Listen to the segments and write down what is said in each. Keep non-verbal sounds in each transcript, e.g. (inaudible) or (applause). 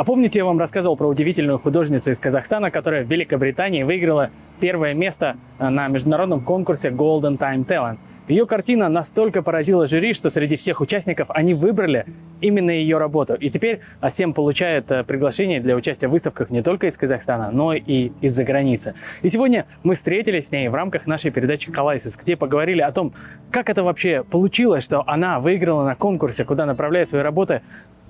А помните, я вам рассказывал про удивительную художницу из Казахстана, которая в Великобритании выиграла первое место э, на международном конкурсе Golden Time Talent. Ее картина настолько поразила жюри, что среди всех участников они выбрали именно ее работу. И теперь Асем получает э, приглашение для участия в выставках не только из Казахстана, но и из-за границы. И сегодня мы встретились с ней в рамках нашей передачи «Калайсис», где поговорили о том, как это вообще получилось, что она выиграла на конкурсе, куда направляет свои работы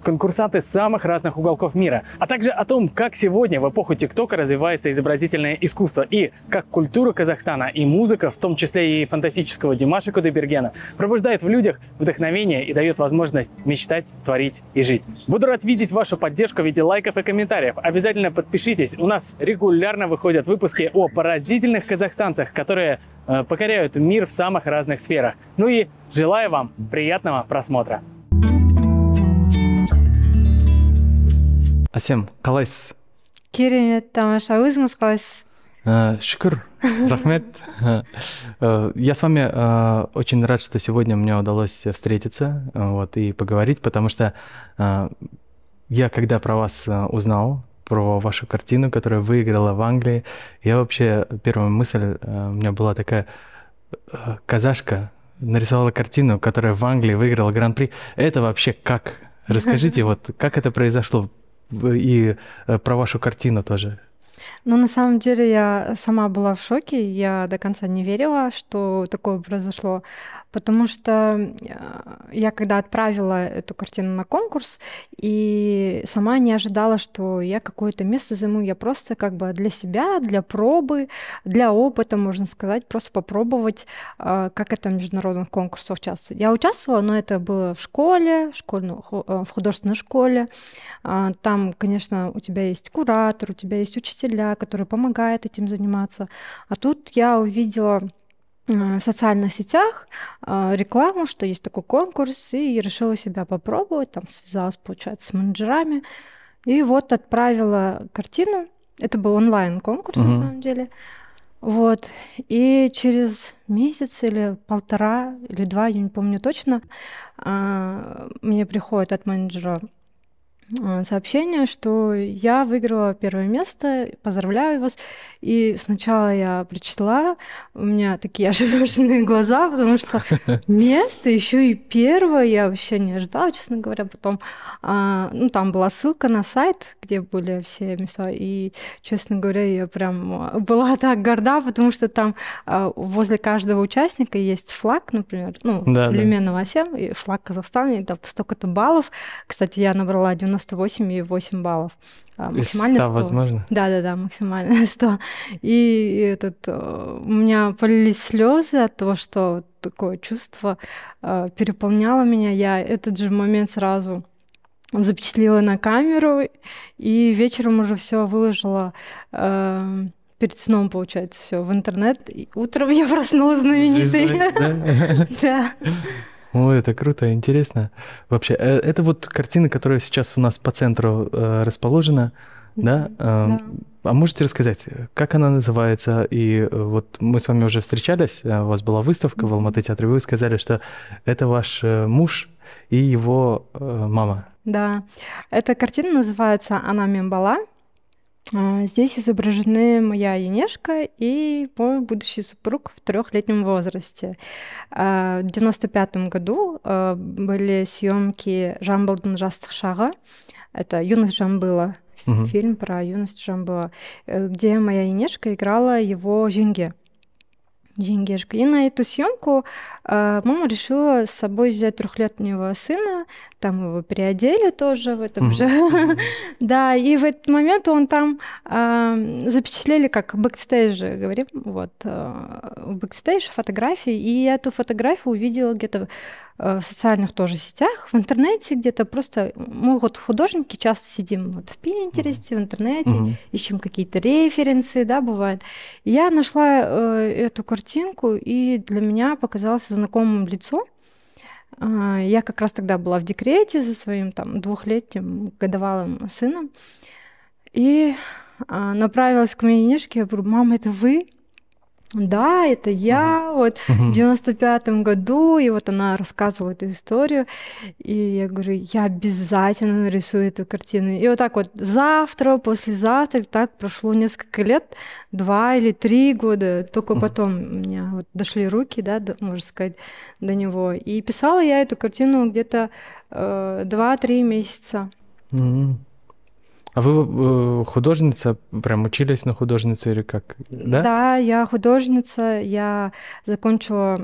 конкурсанты самых разных уголков мира, а также о том, как сегодня в эпоху ТикТока развивается изобразительное искусство и как культура Казахстана и музыка, в том числе и фантастического Димаша Кудайбергена, пробуждает в людях вдохновение и дает возможность мечтать, творить и жить. Буду рад видеть вашу поддержку в виде лайков и комментариев. Обязательно подпишитесь. У нас регулярно выходят выпуски о поразительных казахстанцах, которые э, покоряют мир в самых разных сферах. Ну и желаю вам приятного просмотра. әсем қалайсыз керемет тамаша өзіңіз қалайсыз ә, шүкір рахмет э, я с вами э, очень рад что сегодня мне удалось встретиться вот и поговорить потому что э, я когда про вас узнал про вашу картину, которая выиграла в Англии. Я вообще, первая мысль у меня была такая, казашка нарисовала картину, которая в Англии выиграла гран-при. Это вообще как? Расскажите, вот как это произошло? И э, про вашу картину тоже. Ну, на самом деле, я сама была в шоке, я до конца не верила, что такое произошло, потому что э, я когда отправила эту картину на конкурс, и сама не ожидала, что я какое-то место займу, я просто как бы для себя, для пробы, для опыта, можно сказать, просто попробовать, э, как это в международных конкурсах участвовать. Я участвовала, но это было в школе, в, школьной, э, в художественной школе, а, там, конечно, у тебя есть куратор, у тебя есть учителя, который помогает этим заниматься. А тут я увидела в социальных сетях а, рекламу, что есть такой конкурс, и решила себя попробовать, там связалась, получается, с менеджерами, и вот отправила картину. Это был онлайн-конкурс, uh-huh. на самом деле. Вот. И через месяц или полтора, или два, я не помню точно, а, мне приходит от менеджера Э, сообщение, что я выиграла первое место, поздравляю вас. И сначала я прочитала, у меня такие (laughs) ошарашенные глаза, потому что (laughs) место еще и первое, я вообще не ожидала, честно говоря. Потом, а, ну, там была ссылка на сайт, где были все места, и, честно говоря, я прям была так горда, потому что там а, возле каждого участника есть флаг, например, ну, да, современного да. и флаг Казахстана, и там столько-то баллов. Кстати, я набрала 90 98,8 баллов. А, максимально 100, 100. возможно? Да-да-да, максимально (laughs) 100. И этот, э, у меня полились слезы от того, что такое чувство э, переполняло меня. Я этот же момент сразу запечатлела на камеру, и вечером уже все выложила э, перед сном, получается, все в интернет. И утром я проснулась знаменитой. Да. (laughs) О, это круто, интересно. Вообще, э, это вот картина, которая сейчас у нас по центру э, расположена, да? да? А можете рассказать, как она называется? И э, вот мы с вами уже встречались, у вас была выставка в Алматы театре, вы сказали, что это ваш муж и его мама. Да, эта картина называется «Она Мембала», здесь изображены моя Енешка и мой будущий супруг в трехлетнем возрасте. А, в девяносто пятом году а, были съемки Жамбылдың жастық шағы. Это юность Жамбыла, угу. фильм про юность Жамбыла, э, где моя Енешка играла его жеңге. Жеңгешка. И на эту съемку э, мама решила с собой взять трехлетнего сына, там его переодели тоже в этом же. (laughs) да, и в этот момент он там э, запечатлели как бэкстейдж, говорим, вот, э, бэкстейдж фотографии, и эту фотографию увидела где-то в социальных тоже сетях, в интернете где-то просто мы вот художники часто сидим вот в Пинтересте, в интернете, mm-hmm. ищем какие-то референсы, да, бывает. я нашла э, эту картинку, и для меня показалось знакомым лицо. Э, я как раз тогда была в декрете за своим там двухлетним годовалым сыном, и э, направилась к моей нежке, я говорю, мама, это вы? Да, это я, вот в 95-м году, и вот она рассказывала эту историю, и я говорю, я обязательно нарисую эту картину. И вот так вот завтра, послезавтра, так прошло несколько лет, два или три года, только потом у меня вот дошли руки, да, до, можно сказать, до него. И писала я эту картину где-то э, два-три месяца. Mm-hmm. А вы э, художница, прям учились на художницу или как? Да, да я художница, я закончила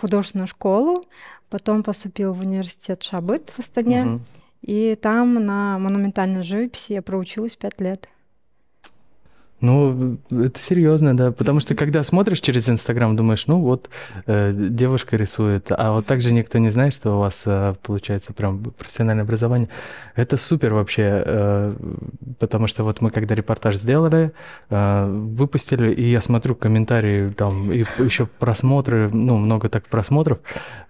художественную школу, потом поступила в университет Шабыт в Астане, угу. и там на монументальной живописи я проучилась пять лет. Ну, это серьезно, да, потому что когда смотришь через Инстаграм, думаешь, ну вот э, девушка рисует, а вот также никто не знает, что у вас э, получается прям профессиональное образование. Это супер вообще, э, потому что вот мы когда репортаж сделали, э, выпустили, и я смотрю комментарии там и еще просмотры, ну много так просмотров.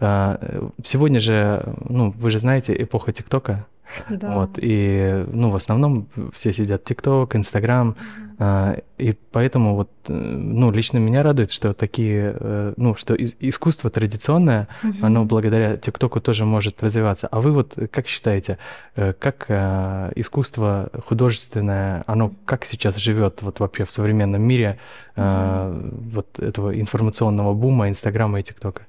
Э, сегодня же, ну вы же знаете, эпоха ТикТока. Да. Вот, и, ну, в основном все сидят ТикТок, Инстаграм, а, и поэтому вот, э, ну, лично меня радует, что такие, э, ну, что искусство традиционное, угу. оно благодаря ТикТоку тоже может развиваться. А вы вот как считаете, э, как искусство художественное, оно как сейчас живет вот вообще в современном мире угу. вот этого информационного бума Инстаграма и ТикТока?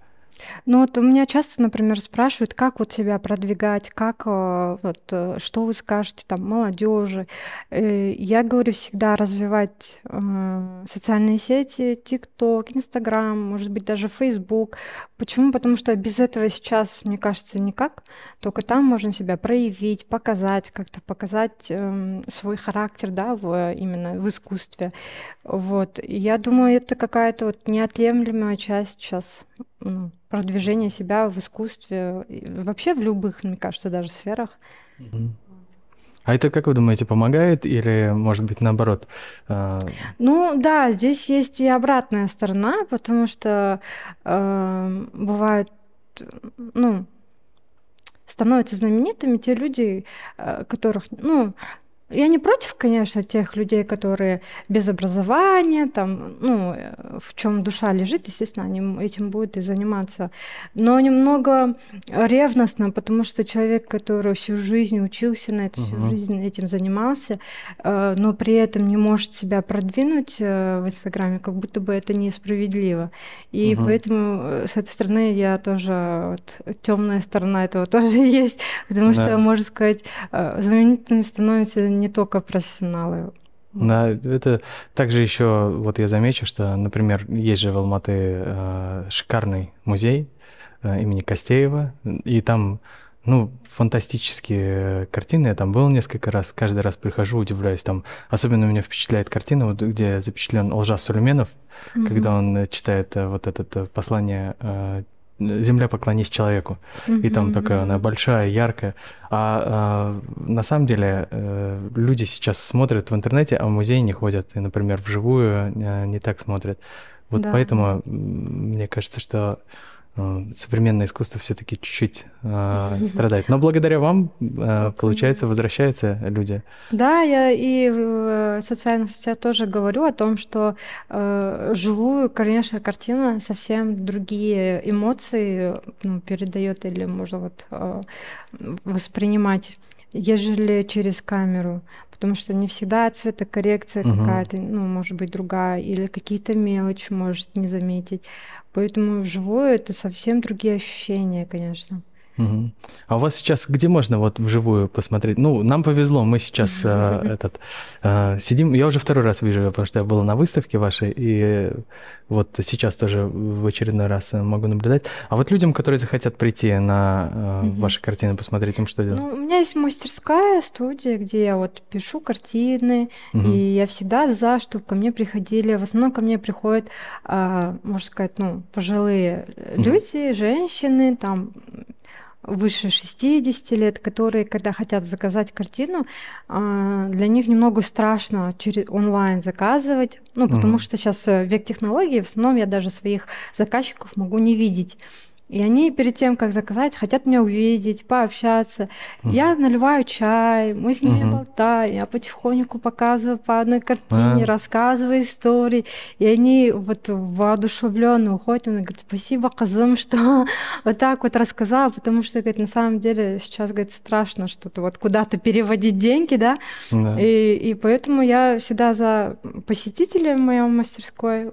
Ну вот у меня часто, например, спрашивают, как вот себя продвигать, как э, вот э, что вы скажете там молодежи. Э, я говорю всегда развивать социальные сети, ТикТок, Инстаграм, может быть даже Фейсбук. Почему? Потому что без этого сейчас, мне кажется, никак. Только там можно себя проявить, показать, как-то показать эм, свой характер, да, в, именно в искусстве. Вот. я думаю, это какая-то вот неотъемлемая часть сейчас ну, продвижения себя в искусстве, вообще в любых, мне кажется, даже сферах. А это, как вы думаете, помогает или, может быть, наоборот? А, ну да, здесь есть и обратная сторона, потому что э, бывают, ну, становятся знаменитыми те люди, э, которых, ну, я не против, конечно, тех людей, которые без образования, там, ну, в чем душа лежит, естественно, они этим будут и заниматься. Но немного ревностно, потому что человек, который всю жизнь учился на это, всю uh-huh. жизнь этим занимался, э, но при этом не может себя продвинуть э, в Инстаграме, как будто бы это несправедливо. И uh-huh. поэтому э, с этой стороны я тоже, вот, темная сторона этого (laughs) тоже есть, потому да. что, можно сказать, знаменитыми становятся не только профессионалы. Да, это также еще, вот я замечу, что, например, есть же в Алматы э, шикарный музей э, имени Костеева, и там, ну, фантастические картины. Я там был несколько раз, каждый раз прихожу, удивляюсь. Там особенно меня впечатляет картина, вот, где запечатлен Олжас Сулейменов, mm-hmm. когда он читает э, вот это э, послание э, земля поклонись человеку. Mm-hmm. И там такая она большая, яркая. А, а на самом деле э, люди сейчас смотрят в интернете, а в музей не ходят. И, например, вживую э, не так смотрят. Вот да. поэтому мне кажется, что современное искусство все-таки чуть-чуть э, (laughs) страдает. Но благодаря вам, э, получается, возвращаются люди. Да, я и в социальных сетях тоже говорю о том, что э, живую, конечно, картина совсем другие эмоции ну, передает или можно вот э, воспринимать ежели через камеру, потому что не всегда цветокоррекция угу. какая-то, ну, может быть, другая, или какие-то мелочи может не заметить. Поэтому вживую это совсем другие ощущения, конечно. Угу. А у вас сейчас где можно вот вживую посмотреть? Ну, нам повезло, мы сейчас э, (laughs) этот э, сидим. Я уже второй раз вижу, потому что я был на выставке вашей, и вот сейчас тоже в очередной раз могу наблюдать. А вот людям, которые захотят прийти на э, ваши картины посмотреть, им что делать? Ну, у меня есть мастерская студия, где я вот пишу картины, угу. и я всегда за, чтобы ко мне приходили. В основном ко мне приходят, э, можно сказать, ну пожилые угу. люди, женщины, там выше 60 лет, которые, когда хотят заказать картину, а, для них немного страшно через онлайн заказывать, ну, потому mm-hmm. что сейчас э, век технологий, в основном я даже своих заказчиков могу не видеть. И они перед тем, как заказать, хотят меня увидеть, пообщаться. Угу. Я наливаю чай, мы с ними угу. болтаем, я потихоньку показываю по одной картине, а. рассказываю истории. И они вот воодушевленно уходят, он говорит, спасибо, Казым, (laughs) что вот так вот рассказала, потому что, говорит, на самом деле сейчас, говорит, страшно что-то вот куда-то переводить деньги, да, да. И, и поэтому я всегда за посетителей в моем мастерской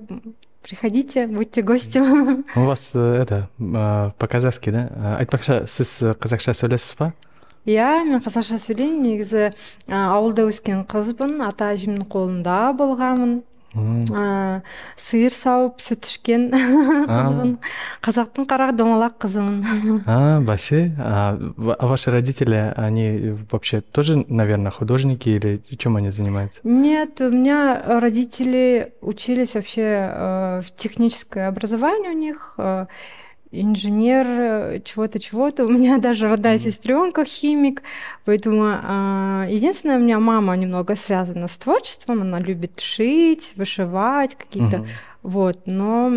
Приходите, будьте гостем. (laughs) У вас э, это э, по-казахски, да? Айтпақша, сіз қазақша сөйлесіз ба? иә мен қазақша сөйлеймін негізі ауылда өскен қызбын ата әжемнің қолында болғанмын ә, сиыр сауып сүт ішкен (laughs) қызбын қазақтың қара домалақ қызымын. (laughs) А басе а ваши родители они вообще тоже наверное художники или чем они занимаются? Нет у меня родители учились вообще э, в техническое образование у них э, инженер э, чего-то, чего-то. (laughs) У меня даже родная mm-hmm. сестренка химик, поэтому а, единственное, у меня мама немного связана с творчеством, она любит шить, вышивать какие-то, mm-hmm. вот. Но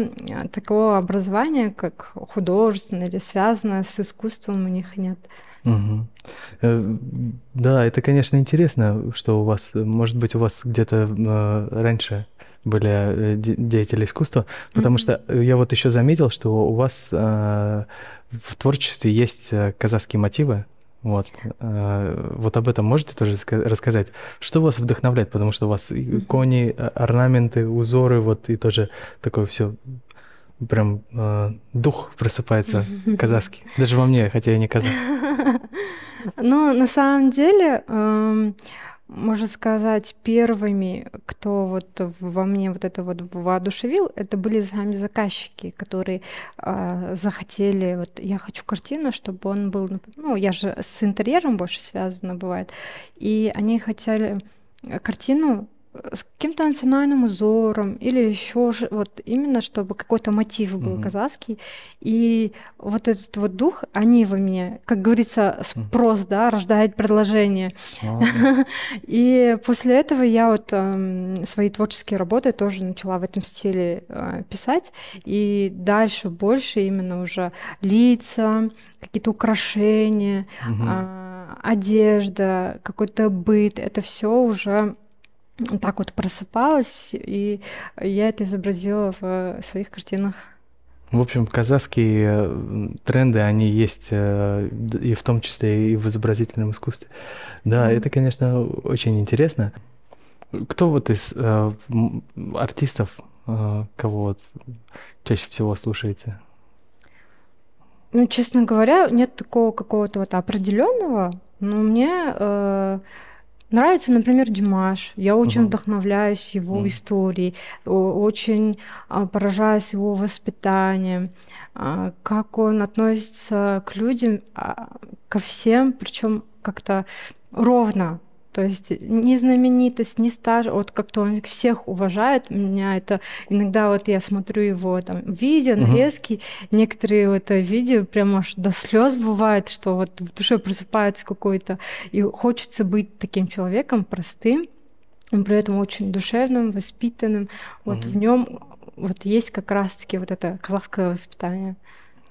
такого образования, как художественное или связанное с искусством, у них нет. Угу. Да, это, конечно, интересно, что у вас, может быть, у вас где-то э, раньше были э, деятели искусства, потому mm-hmm. что я вот еще заметил, что у вас э, в творчестве есть э, казахские мотивы. Вот. Э, вот об этом можете тоже рассказать? Что вас вдохновляет? Потому что у вас кони, орнаменты, узоры, вот и тоже такое все прям э, дух просыпается (laughs) казахский. Даже во мне, хотя я не казах. (laughs) Ну, на самом деле, эм, можно сказать, первыми, кто вот во мне вот это вот воодушевил, это были сами заказчики, которые э, захотели, вот я хочу картину, чтобы он был, ну, я же с интерьером больше связана бывает, и они хотели картину с каким-то национальным узором или еще вот именно чтобы какой-то мотив был mm-hmm. казахский и вот этот вот дух они во мне как говорится спрос mm-hmm. да рождает предложение (laughs) и после этого я вот э, свои творческие работы тоже начала в этом стиле э, писать и дальше больше именно уже лица какие-то украшения mm-hmm. э, одежда какой-то быт это все уже так вот просыпалась, и я это изобразила в своих картинах. В общем, казахские э, тренды, они есть э, и в том числе и в изобразительном искусстве. Да, mm. это, конечно, очень интересно. Кто вот из э, артистов, э, кого вот чаще всего слушаете? Ну, честно говоря, нет такого какого-то вот определенного, но мне э, Нравится, например, Димаш. Я очень угу. вдохновляюсь его угу. историей, очень а, поражаюсь его воспитанием, а, как он относится к людям, а, ко всем, причем как-то ровно. То есть не знаменитость, не стаж, вот как-то он всех уважает. Меня это иногда вот я смотрю его там видео, нарезки, uh-huh. некоторые вот видео прям аж до слез бывает, что вот в душе просыпается какой-то, и хочется быть таким человеком простым, при этом очень душевным, воспитанным. Вот uh-huh. в нем вот есть как раз-таки вот это казахское воспитание.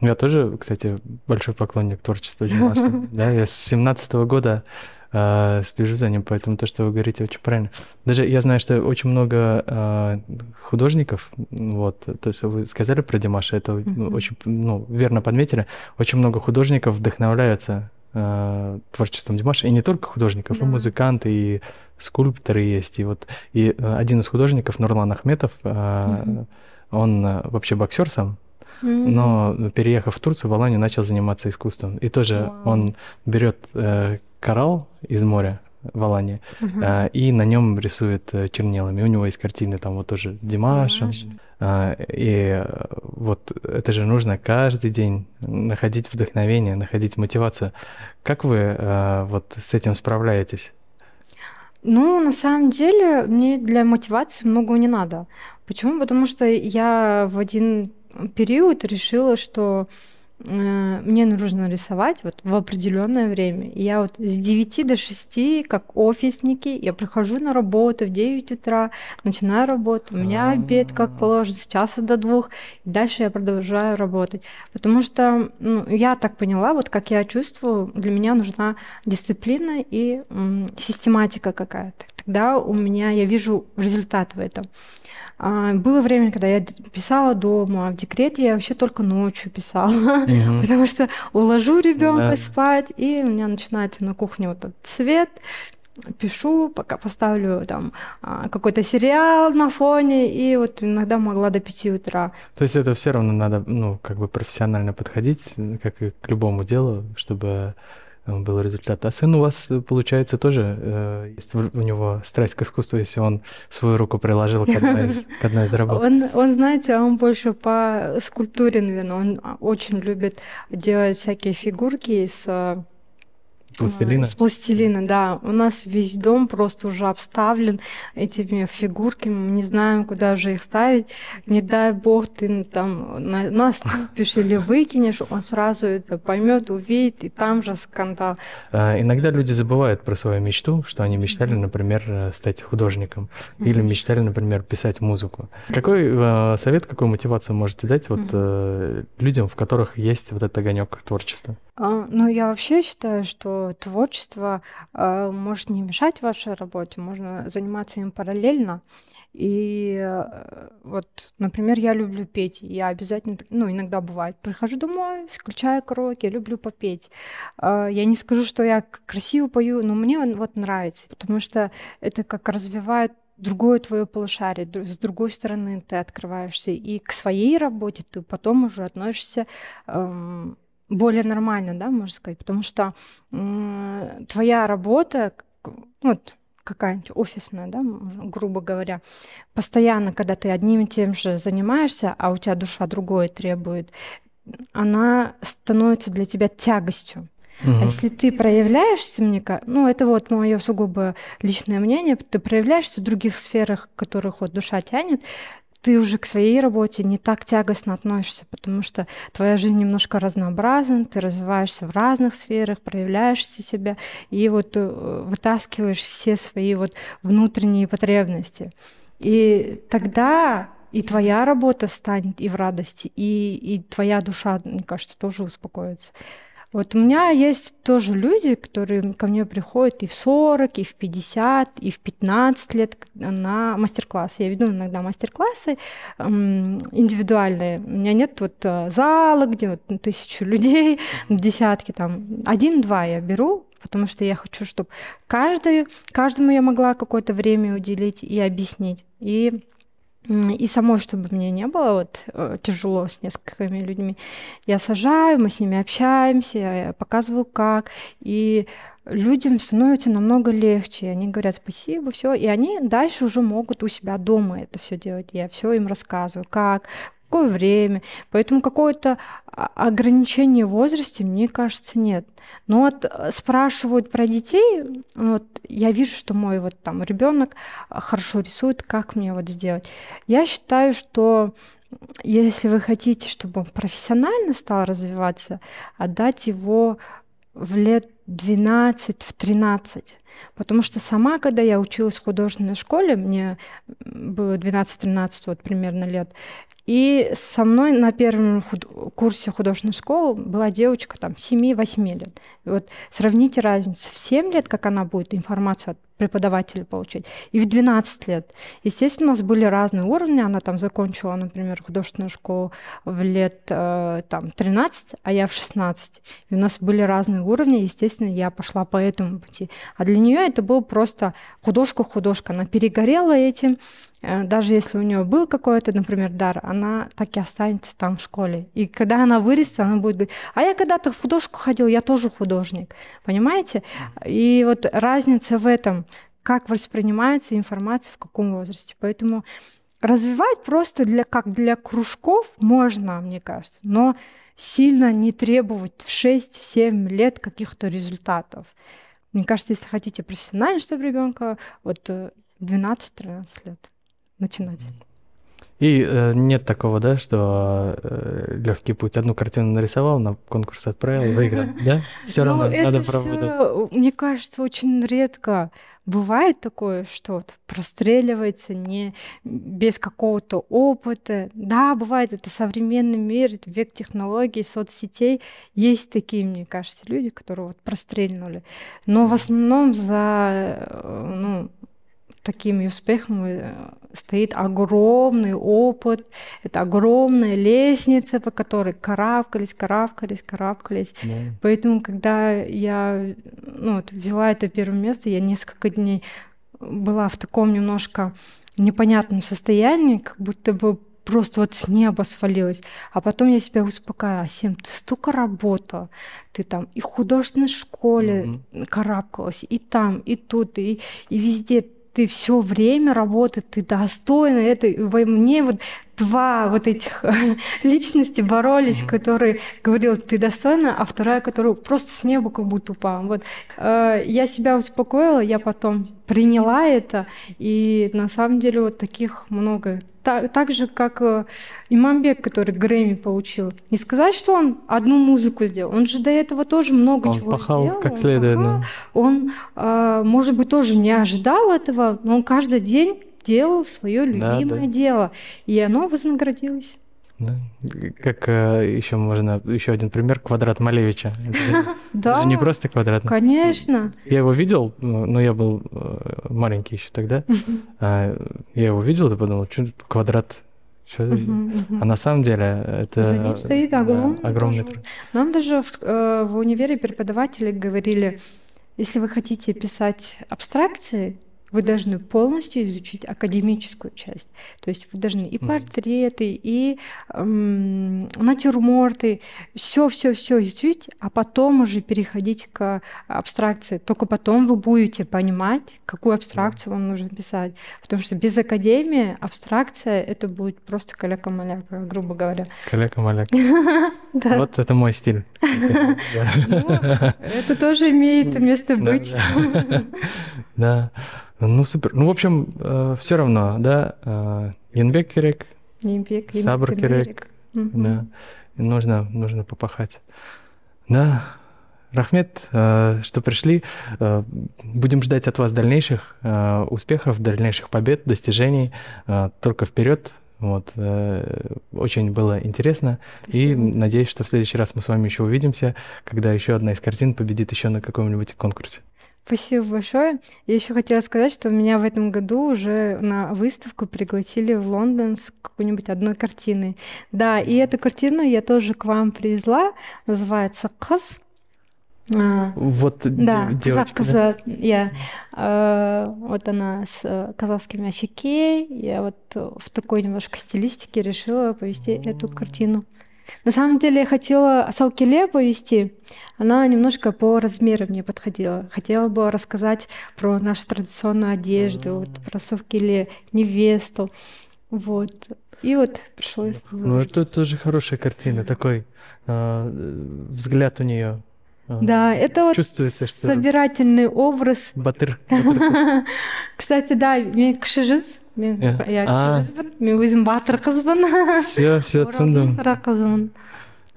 Я тоже, кстати, большой поклонник творчества Димаша. (laughs) Да, я с 17 года э, слежу за ним, поэтому то, что вы говорите, очень правильно. Даже я знаю, что очень много э, художников, вот, то, что вы сказали про Димаша, это mm-hmm. очень, ну, верно подметили, очень много художников вдохновляются э, творчеством Димаша, и не только художников, да. и музыканты, и скульпторы есть, и вот, и э, один из художников, Нурлан Ахметов, э, mm-hmm. он э, вообще боксер сам, но переехав в Турцию, в Аланию начал заниматься искусством. И тоже wow. он берет э, коралл из моря в Алании uh-huh. и на нем рисует э, чернилами. У него есть картины там вот тоже Димаша. Э, и вот это же нужно каждый день находить вдохновение, находить мотивацию. Как вы вот с этим справляетесь? Ну, на самом деле, мне для мотивации многого не надо. Почему? Потому что я в один период решила, что мне нужно рисовать вот в определенное время. И я вот с 9 до 6, как офисники, я прихожу на работу в 9 утра, начинаю работу, у меня обед, как положено, с часа до двух, и дальше я продолжаю работать. Потому что ну, я так поняла, вот как я чувствую, для меня нужна дисциплина и м, систематика какая-то. Тогда у меня, я вижу результат в этом. А, было время, когда я писала дома, а в декрете я вообще только ночью писала, (laughs) потому что уложу ребенка спать, и у меня начинается на кухне вот этот свет, пишу, пока поставлю там а, какой-то сериал на фоне, и вот иногда могла до 5 утра. То есть это все равно надо, ну, как бы профессионально подходить, как и к любому делу, чтобы Э, был результат. А сын у вас, э, получается, тоже э, есть у него страсть к искусству, если он свою руку приложил к (laughs) одной из, к одной из работ? Он, он, знаете, он больше по скульптуре, наверное, он очень любит делать всякие фигурки из Пластилина? С пластилина, да. У нас весь дом просто уже обставлен этими фигурками. Мы не знаем, куда же их ставить. Не дай бог, ты там наступишь или выкинешь, он сразу это поймет, увидит, и там же скандал. А, иногда люди забывают про свою мечту, что они мечтали, например, стать художником или мечтали, например, писать музыку. Какой э, совет, какую мотивацию можете дать вот э, людям, в которых есть вот этот огонек творчества? А, ну, я вообще считаю, что творчество э, может не мешать вашей работе, можно заниматься им параллельно. И э, вот, например, я люблю петь. Я обязательно, ну, иногда бывает, прихожу домой, включаю караоке, люблю попеть. Э, я не скажу, что я красиво пою, но мне вот нравится, потому что это как развивает другое твое полушарие, с другой стороны ты открываешься, и к своей работе ты потом уже относишься эм, более нормально, да, можно сказать, потому что э, твоя работа, вот какая-нибудь офисная, да, грубо говоря, постоянно, когда ты одним и тем же занимаешься, а у тебя душа другое требует, она становится для тебя тягостью. Угу. А если ты проявляешься, мне кажется, ну это вот мое сугубо личное мнение, ты проявляешься в других сферах, которых вот душа тянет, ты уже к своей работе не так тягостно относишься, потому что твоя жизнь немножко разнообразна, ты развиваешься в разных сферах, проявляешься себя и вот э, вытаскиваешь все свои вот внутренние потребности. И тогда и твоя работа станет и в радости, и, и твоя душа, мне кажется, тоже успокоится. Вот у меня есть тоже люди, которые ко мне приходят и в 40, и в 50, и в 15 лет на мастер-классы. Я веду иногда мастер-классы индивидуальные. У меня нет вот э, зала, где вот тысячу (laughs) людей, десятки там. Один-два я беру, потому что я хочу, чтобы каждый, каждому я могла какое-то время уделить и объяснить. И и самой, чтобы мне не было вот э, тяжело с несколькими людьми, я сажаю, мы с ними общаемся, я показываю как, и людям становится намного легче. Они говорят спасибо, все, и они дальше уже могут у себя дома это все делать. Я все им рассказываю, как, какое время. Поэтому какое-то ограничение в возрасте, мне кажется, нет. Но вот э, спрашивают про детей, вот я вижу, что мой вот там ребенок э, хорошо рисует, как мне вот сделать. Я считаю, что если вы хотите, чтобы он профессионально стал развиваться, отдать его в лет 12, в 13. Потому что сама, когда я училась в художественной школе, мне было 12-13 вот примерно лет, и со мной на первом худ- курсе художественной школы была девочка там 7-8 лет. И вот сравните разницу в 7 лет, как она будет информацию от преподавателя получать, и в 12 лет. Естественно, у нас были разные уровни. Она там закончила, например, художественную школу в лет э, там 13, а я в 16. И у нас были разные уровни. Естественно, я пошла по этому пути. А для нее это был просто художка-художка. Она перегорела этим, Э, даже если у нее был какой-то, например, дар, она так и останется там в школе. И когда она вырастет, она будет говорить, а я когда-то в художку ходил, я тоже художник. Понимаете? И вот разница в этом, как воспринимается информация в каком возрасте. Поэтому развивать просто для, как для кружков можно, мне кажется, но сильно не требовать в 6-7 лет каких-то результатов. Мне кажется, если хотите профессионально, чтобы ребенка вот 12-13 э, лет начинать. И э, нет такого, да, что э, легкий путь. Одну картину нарисовал, на конкурс отправил, выиграл, (laughs) да? Все равно Ну, надо это пробовать. мне кажется, очень редко бывает такое, что вот простреливается не без какого-то опыта. Да, бывает, это современный мир, это век технологий, соцсетей. Есть такие, мне кажется, люди, которые вот прострельнули. Но в основном за э, ну, такими успехами э, стоит огромный опыт, это огромная лестница, по которой карабкались, карабкались, карабкались. Да. Поэтому, когда я ну, вот, взяла это первое место, я несколько дней была в таком немножко непонятном состоянии, как будто бы просто вот с неба свалилась. А потом я себя успокаивала. Сем, ты столько работала. Ты там и в художественной школе Мгм. карабкалась, и там, и тут, и, и везде. Ты все время работаешь, ты достойна. Это во мне вот два вот этих (laughs) личности боролись, Мгм. которые говорил, ты достойна, а вторая, которая просто с неба как будто упала. Вот э, я себя успокоила, я потом приняла это, и на самом деле вот таких много. Та- так же, как э, Имамбек, который Грэмми получил. Не сказать, что он одну музыку сделал, он же до этого тоже много Он чего пахал сделал. как он следует, пахал. да. Он, э, может быть, тоже не ожидал этого, но он каждый день делал свое Да, любимое да. дело, и оно вознаградилось. Да. Как еще можно, еще один пример, квадрат Малевича. Это Да, (laughs) же не просто квадрат. конечно. Я его видел, но я был э, маленький еще тогда. А, Я его видел и подумал, что квадрат, что. А на самом деле это За ним стоит да, огромный труд. Нам даже в, э, в универе преподаватели говорили, если вы хотите писать абстракции, вы должны полностью изучить академическую часть. То есть вы должны и портреты, и эм, натюрморты, все-все-все изучить, а потом уже переходить к абстракции. Только потом вы будете понимать, какую абстракцию вам нужно писать. Потому что без академии абстракция это будет просто каляка-маляка, грубо говоря. Каляка-маляк. (laughs) Да. Вот это мой стиль. Да. (laughs) Это тоже имеет место быть. да. Ну, супер. Ну, в общем, все равно, да, э, еңбек керек, Еңбек, Сабыр керек. да, и нужно, нужно попахать. Да, Рахмет, э, что пришли. Э, Будем ждать от вас дальнейших э, успехов, дальнейших побед, достижений. Э, Только вперед. Вот. э, Очень было интересно. И Спасибо. надеюсь, что в следующий раз мы с вами еще увидимся, когда еще одна из картин победит еще на каком-нибудь конкурсе. Спасибо большое. Я еще хотела сказать, что меня в этом году уже на выставку пригласили в Лондон с какой-нибудь одной картиной. Да, и эту картину я тоже к вам привезла. Называется «Кыз». А, Вот Да, девочка, да? кызы, я, э, вот она с э, казахскими очки, я вот в такой немножко стилистике решила повести эту картину. На самом деле я хотела Саукеле повести, она немножко по размеру мне подходила. Хотела бы рассказать про нашу традиционную одежду, вот, про Саукеле, невесту, вот. И вот пришлось Ну, это тоже хорошая картина, такой э, взгляд у нее. Да, это вот Чувствуется, что собирательный образ батыр. (laughs) батыр Кстати, да, мен кіші жүз, мен Иә. иә кіші А. жүзбін, мен өзім батыр қызбын. Все, все, Оралдың түсіндім. қара қызымын.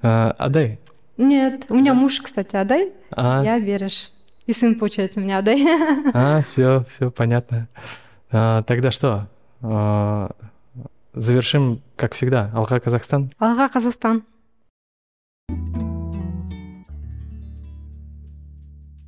А, Адай. Нет, у меня муж, кстати, Адай, А, я Береш. И сын, получается, у меня Адай. а, все, все понятно. А, Тогда что? А, Завершим, как всегда, Алха Казахстан. Алға Қазақстан.